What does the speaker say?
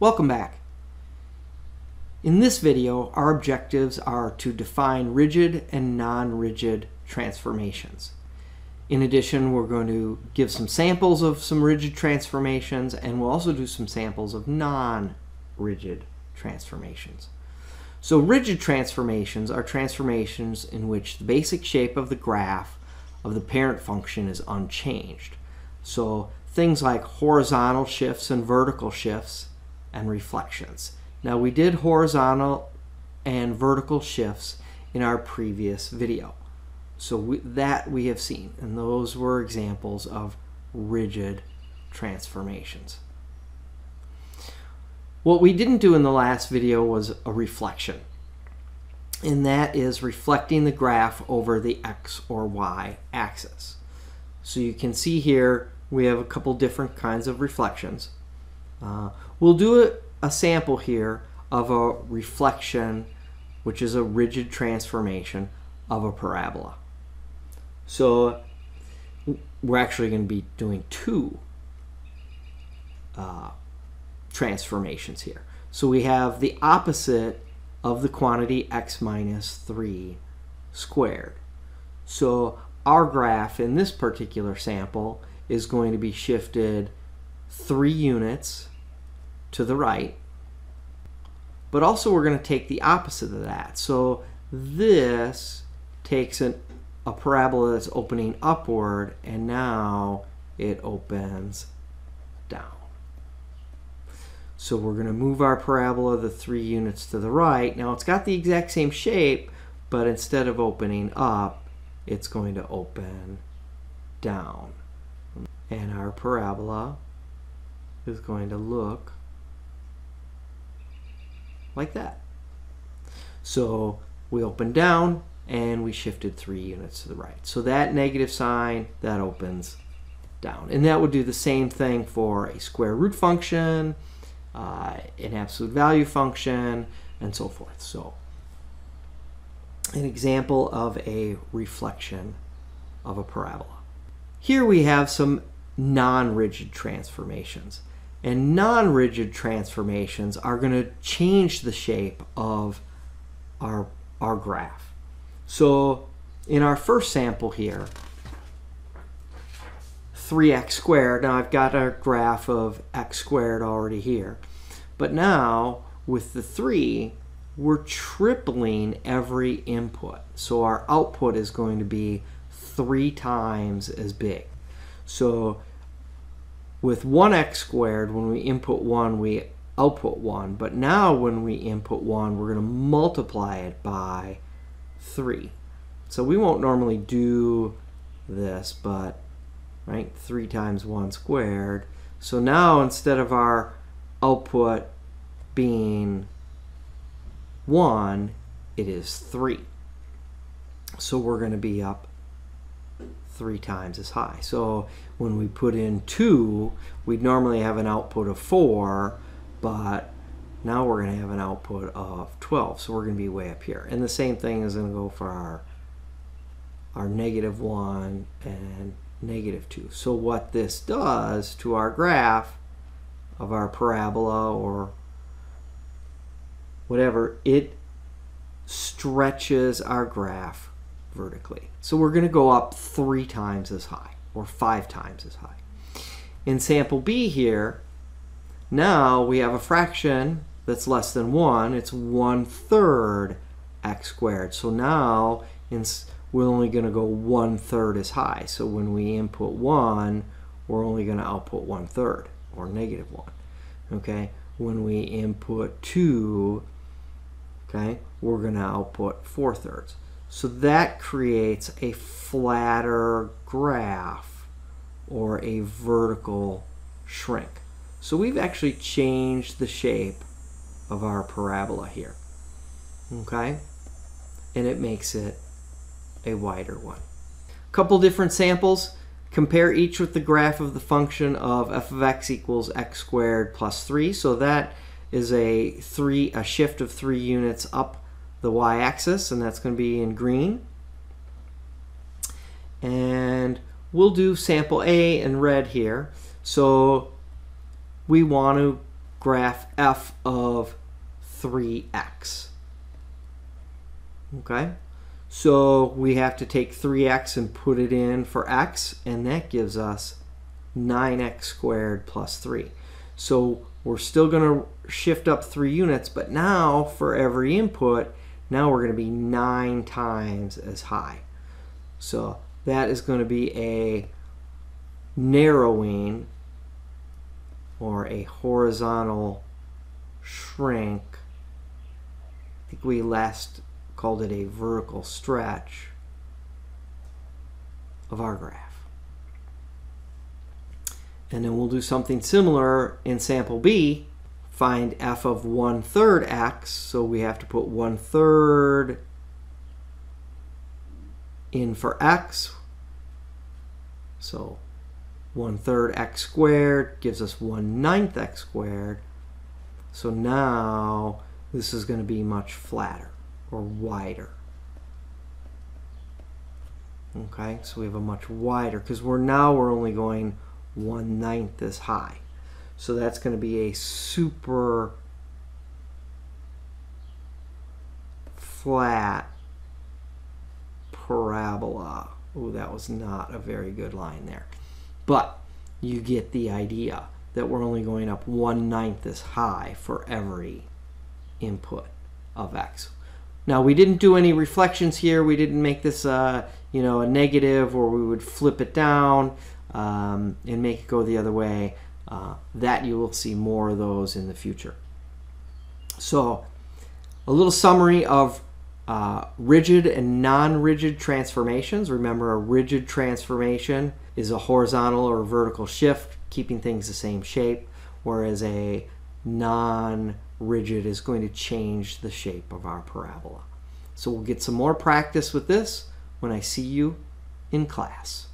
Welcome back. In this video, our objectives are to define rigid and non-rigid transformations. In addition, we're going to give some samples of some rigid transformations and we'll also do some samples of non-rigid transformations. So rigid transformations are transformations in which the basic shape of the graph of the parent function is unchanged. So things like horizontal shifts and vertical shifts and reflections. Now we did horizontal and vertical shifts in our previous video. So we, that we have seen, and those were examples of rigid transformations. What we didn't do in the last video was a reflection, and that is reflecting the graph over the x or y axis. So you can see here we have a couple different kinds of reflections. Uh, we'll do a, a sample here of a reflection, which is a rigid transformation of a parabola. So we're actually going to be doing two uh, transformations here. So we have the opposite of the quantity x minus 3 squared. So our graph in this particular sample is going to be shifted 3 units to the right. But also we're going to take the opposite of that. So this takes an, a parabola that's opening upward and now it opens down. So we're going to move our parabola the three units to the right. Now it's got the exact same shape, but instead of opening up, it's going to open down. And our parabola is going to look like that. So we opened down and we shifted three units to the right. So that negative sign, that opens down. And that would do the same thing for a square root function, uh, an absolute value function, and so forth. So an example of a reflection of a parabola. Here we have some non-rigid transformations. And non-rigid transformations are going to change the shape of our, our graph. So in our first sample here, 3x squared, now I've got a graph of x squared already here. But now with the 3, we're tripling every input. So our output is going to be three times as big. So with 1x squared, when we input 1, we output 1. But now when we input 1, we're going to multiply it by 3. So we won't normally do this, but right, 3 times 1 squared. So now instead of our output being 1, it is 3. So we're going to be up three times as high. So when we put in 2, we'd normally have an output of 4, but now we're going to have an output of 12. So we're going to be way up here. And the same thing is going to go for our, our negative 1 and negative 2. So what this does to our graph of our parabola or whatever, it stretches our graph vertically. So we're going to go up three times as high or five times as high. In sample B here, now we have a fraction that's less than 1. It's 1 third x squared. So now we're only going to go 1 third as high. So when we input 1, we're only going to output 1 third or negative 1. Okay, when we input 2, okay, we're going to output 4 thirds. So that creates a flatter graph or a vertical shrink. So we've actually changed the shape of our parabola here. Okay? And it makes it a wider one. A couple different samples. Compare each with the graph of the function of f of x equals x squared plus 3. So that is a three a shift of 3 units up the y-axis, and that's going to be in green. And we'll do sample A in red here. So we want to graph f of 3x. Okay? So we have to take 3x and put it in for x, and that gives us 9x squared plus 3. So we're still going to shift up 3 units, but now for every input, now we're going to be 9 times as high. So that is going to be a narrowing or a horizontal shrink. I think we last called it a vertical stretch of our graph. And then we'll do something similar in sample B. Find f of 1 third x. So we have to put 1 third in for x. So 1 third x squared gives us 1 ninth x squared. So now this is going to be much flatter or wider. Okay, so we have a much wider, because we're now we're only going 1 ninth as high. So that's going to be a super flat parabola. Oh, that was not a very good line there. But you get the idea that we're only going up one ninth as high for every input of x. Now we didn't do any reflections here. We didn't make this uh, you know a negative or we would flip it down um, and make it go the other way. Uh, that you will see more of those in the future. So a little summary of uh, rigid and non-rigid transformations. Remember a rigid transformation is a horizontal or vertical shift, keeping things the same shape, whereas a non-rigid is going to change the shape of our parabola. So we'll get some more practice with this when I see you in class.